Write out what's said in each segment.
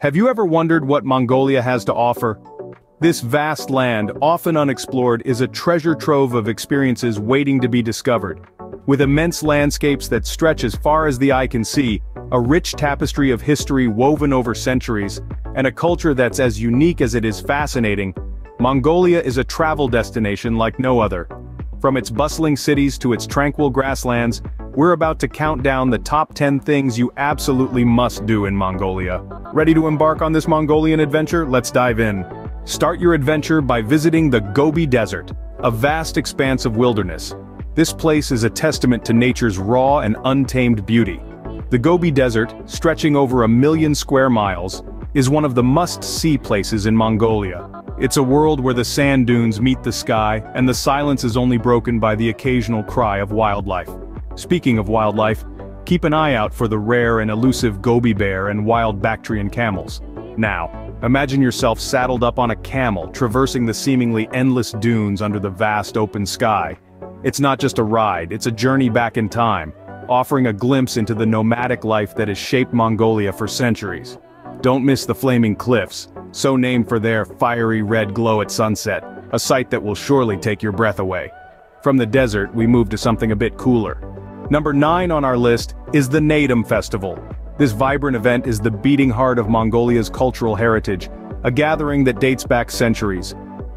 Have you ever wondered what Mongolia has to offer? This vast land, often unexplored, is a treasure trove of experiences waiting to be discovered. With immense landscapes that stretch as far as the eye can see, a rich tapestry of history woven over centuries, and a culture that's as unique as it is fascinating, Mongolia is a travel destination like no other. From its bustling cities to its tranquil grasslands, we're about to count down the top 10 things you absolutely must do in Mongolia. Ready to embark on this Mongolian adventure? Let's dive in. Start your adventure by visiting the Gobi Desert, a vast expanse of wilderness. This place is a testament to nature's raw and untamed beauty. The Gobi Desert, stretching over a million square miles, is one of the must-see places in Mongolia. It's a world where the sand dunes meet the sky, and the silence is only broken by the occasional cry of wildlife. Speaking of wildlife, keep an eye out for the rare and elusive Gobi bear and wild Bactrian camels. Now, imagine yourself saddled up on a camel traversing the seemingly endless dunes under the vast open sky. It's not just a ride, it's a journey back in time, offering a glimpse into the nomadic life that has shaped Mongolia for centuries. Don't miss the flaming cliffs, so named for their fiery red glow at sunset, a sight that will surely take your breath away. From the desert, we move to something a bit cooler. Number 9 on our list is the Naadam Festival. This vibrant event is the beating heart of Mongolia's cultural heritage, a gathering that dates back centuries.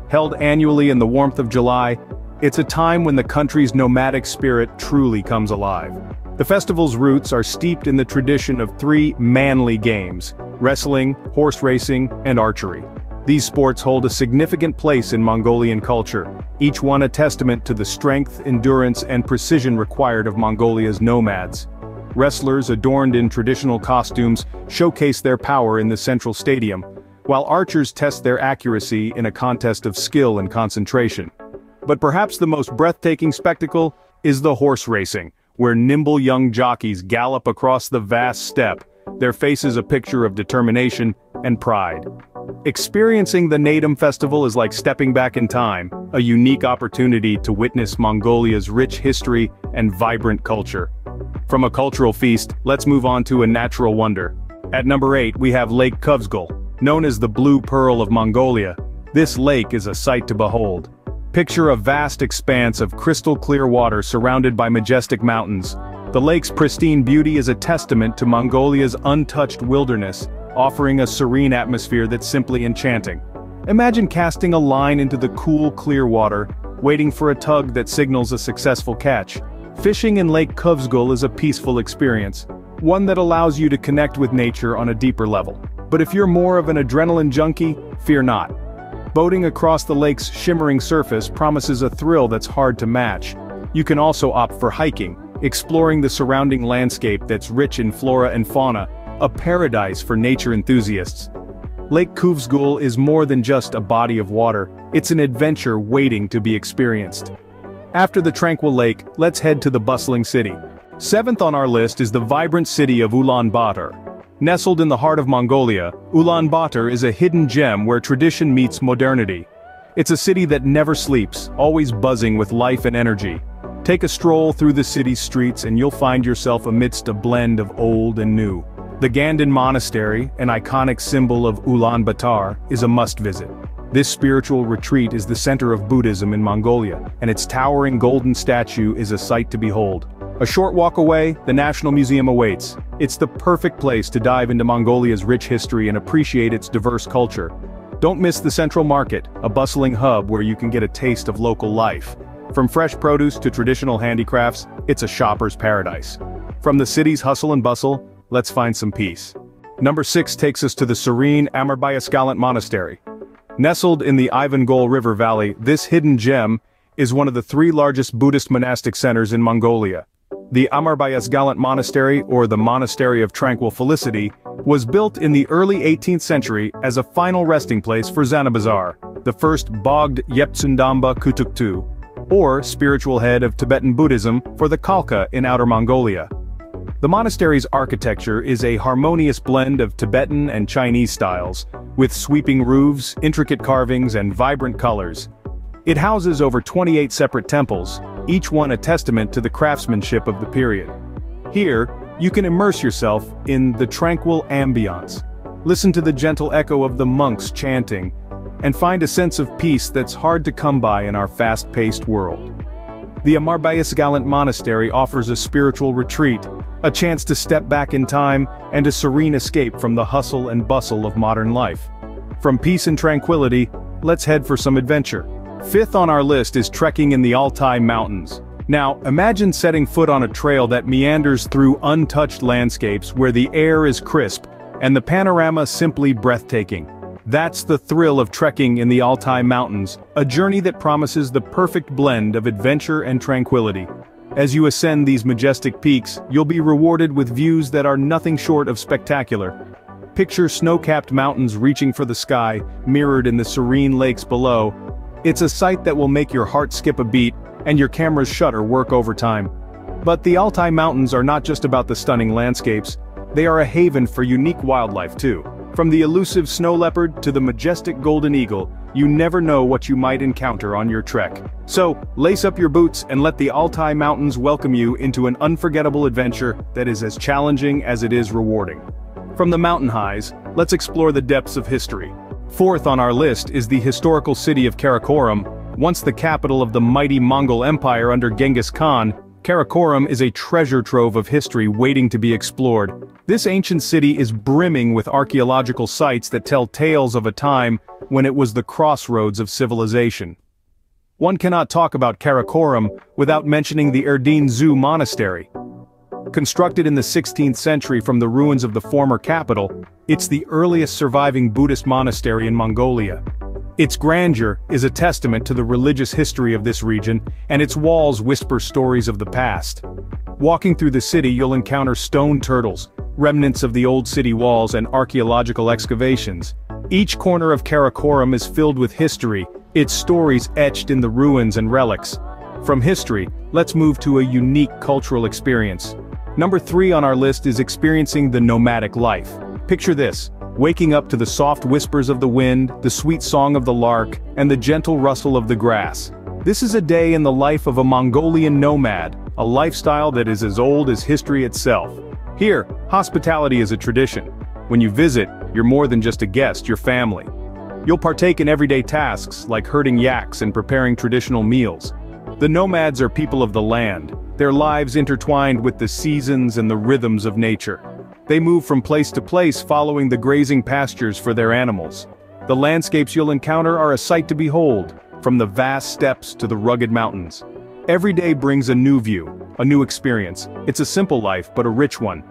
Held annually in the warmth of July, it's a time when the country's nomadic spirit truly comes alive. The festival's roots are steeped in the tradition of three manly games, wrestling, horse racing, and archery. These sports hold a significant place in Mongolian culture, each one a testament to the strength, endurance, and precision required of Mongolia's nomads. Wrestlers adorned in traditional costumes showcase their power in the central stadium, while archers test their accuracy in a contest of skill and concentration. But perhaps the most breathtaking spectacle is the horse racing, where nimble young jockeys gallop across the vast steppe, their faces a picture of determination and pride. Experiencing the Naadam Festival is like stepping back in time, a unique opportunity to witness Mongolia's rich history and vibrant culture. From a cultural feast, let's move on to a natural wonder. At number 8 we have Lake Khuvsgul. Known as the Blue Pearl of Mongolia, this lake is a sight to behold. Picture a vast expanse of crystal clear water surrounded by majestic mountains, the lake's pristine beauty is a testament to Mongolia's untouched wilderness, offering a serene atmosphere that's simply enchanting. Imagine casting a line into the cool, clear water, waiting for a tug that signals a successful catch. Fishing in Lake Khuvsgul is a peaceful experience, one that allows you to connect with nature on a deeper level. But if you're more of an adrenaline junkie, fear not. Boating across the lake's shimmering surface promises a thrill that's hard to match. You can also opt for hiking, exploring the surrounding landscape that's rich in flora and fauna, a paradise for nature enthusiasts. Lake Khuvsgul is more than just a body of water, it's an adventure waiting to be experienced. After the tranquil lake, let's head to the bustling city. Seventh on our list is the vibrant city of Ulaanbaatar. Nestled in the heart of Mongolia, Ulaanbaatar is a hidden gem where tradition meets modernity. It's a city that never sleeps, always buzzing with life and energy. Take a stroll through the city's streets and you'll find yourself amidst a blend of old and new. The Ganden Monastery, an iconic symbol of Ulaanbaatar, is a must-visit. This spiritual retreat is the center of Buddhism in Mongolia, and its towering golden statue is a sight to behold. A short walk away, the National Museum awaits. It's the perfect place to dive into Mongolia's rich history and appreciate its diverse culture. Don't miss the Central Market, a bustling hub where you can get a taste of local life. From fresh produce to traditional handicrafts, it's a shopper's paradise. From the city's hustle and bustle, let's find some peace. Number 6 takes us to the serene Amarbayasgalant Monastery. Nestled in the Ivangol River Valley, this hidden gem is one of the three largest Buddhist monastic centers in Mongolia. The Amarbayasgalant Monastery, or the Monastery of Tranquil Felicity, was built in the early 18th century as a final resting place for Zanabazar, the first Bogd Yeptsundamba Kutuktu, or spiritual head of Tibetan Buddhism for the Khalkha in Outer Mongolia. The monastery's architecture is a harmonious blend of Tibetan and Chinese styles, with sweeping roofs, intricate carvings, and vibrant colors. It houses over 28 separate temples, each one a testament to the craftsmanship of the period. Here, you can immerse yourself in the tranquil ambiance, listen to the gentle echo of the monks chanting, and find a sense of peace that's hard to come by in our fast-paced world. The Amarbayasgalant Monastery offers a spiritual retreat, a chance to step back in time, and a serene escape from the hustle and bustle of modern life. From peace and tranquility, let's head for some adventure. Fifth on our list is trekking in the Altai Mountains. Now, imagine setting foot on a trail that meanders through untouched landscapes where the air is crisp, and the panorama simply breathtaking. That's the thrill of trekking in the Altai Mountains, a journey that promises the perfect blend of adventure and tranquility. As you ascend these majestic peaks, you'll be rewarded with views that are nothing short of spectacular. Picture snow-capped mountains reaching for the sky, mirrored in the serene lakes below. It's a sight that will make your heart skip a beat, and your camera's shutter work overtime. But the Altai Mountains are not just about the stunning landscapes, they are a haven for unique wildlife too. From the elusive snow leopard to the majestic golden eagle, you never know what you might encounter on your trek. So, lace up your boots and let the Altai Mountains welcome you into an unforgettable adventure that is as challenging as it is rewarding. From the mountain highs, let's explore the depths of history. Fourth on our list is the historical city of Karakorum, once the capital of the mighty Mongol Empire under Genghis Khan, Karakorum is a treasure trove of history waiting to be explored. This ancient city is brimming with archaeological sites that tell tales of a time when it was the crossroads of civilization. One cannot talk about Karakorum without mentioning the Erdene Zu Monastery. Constructed in the 16th century from the ruins of the former capital, it's the earliest surviving Buddhist monastery in Mongolia. Its grandeur is a testament to the religious history of this region, and its walls whisper stories of the past. Walking through the city you'll encounter stone turtles, remnants of the old city walls and archaeological excavations. Each corner of Karakorum is filled with history, its stories etched in the ruins and relics. From history, let's move to a unique cultural experience. Number 3 on our list is experiencing the nomadic life. Picture this, waking up to the soft whispers of the wind, the sweet song of the lark, and the gentle rustle of the grass. This is a day in the life of a Mongolian nomad, a lifestyle that is as old as history itself. Here, hospitality is a tradition. When you visit, you're more than just a guest, you're family. You'll partake in everyday tasks like herding yaks and preparing traditional meals. The nomads are people of the land, their lives intertwined with the seasons and the rhythms of nature. They move from place to place following the grazing pastures for their animals. The landscapes you'll encounter are a sight to behold, from the vast steppes to the rugged mountains. Every day brings a new view, a new experience. It's a simple life, but a rich one.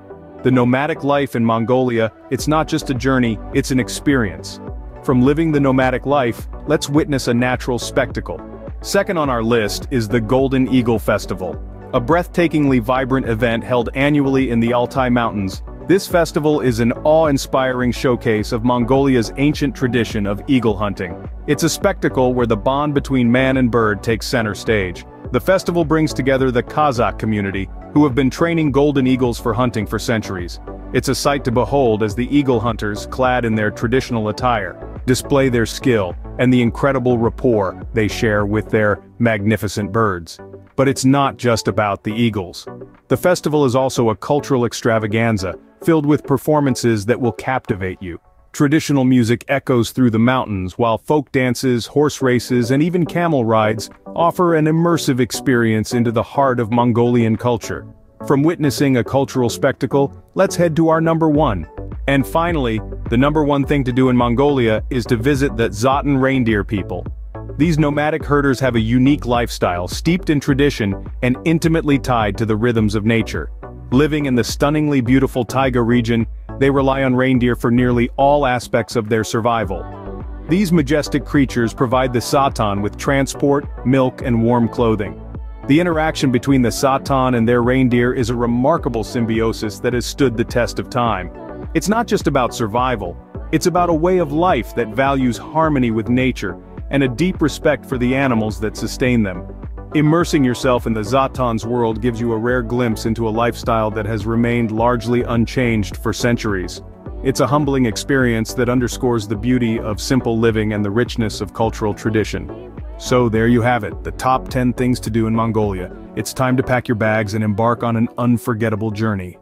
The nomadic life in Mongolia, it's not just a journey, it's an experience. From living the nomadic life, let's witness a natural spectacle. Second on our list is the Golden Eagle Festival. A breathtakingly vibrant event held annually in the Altai Mountains, this festival is an awe-inspiring showcase of Mongolia's ancient tradition of eagle hunting. It's a spectacle where the bond between man and bird takes center stage. The festival brings together the Kazakh community, who have been training golden eagles for hunting for centuries. It's a sight to behold as the eagle hunters, clad in their traditional attire, display their skill and the incredible rapport they share with their magnificent birds. But it's not just about the eagles. The festival is also a cultural extravaganza, filled with performances that will captivate you. Traditional music echoes through the mountains while folk dances, horse races and even camel rides offer an immersive experience into the heart of Mongolian culture. From witnessing a cultural spectacle, let's head to our number one. And finally, the number one thing to do in Mongolia is to visit the Tsaatan reindeer people. These nomadic herders have a unique lifestyle steeped in tradition and intimately tied to the rhythms of nature. Living in the stunningly beautiful taiga region, they rely on reindeer for nearly all aspects of their survival. These majestic creatures provide the Tsaatan with transport, milk and warm clothing. The interaction between the Tsaatan and their reindeer is a remarkable symbiosis that has stood the test of time. It's not just about survival, it's about a way of life that values harmony with nature and a deep respect for the animals that sustain them. Immersing yourself in the Tsaatan's world gives you a rare glimpse into a lifestyle that has remained largely unchanged for centuries. It's a humbling experience that underscores the beauty of simple living and the richness of cultural tradition. So there you have it, the top 10 things to do in Mongolia. It's time to pack your bags and embark on an unforgettable journey.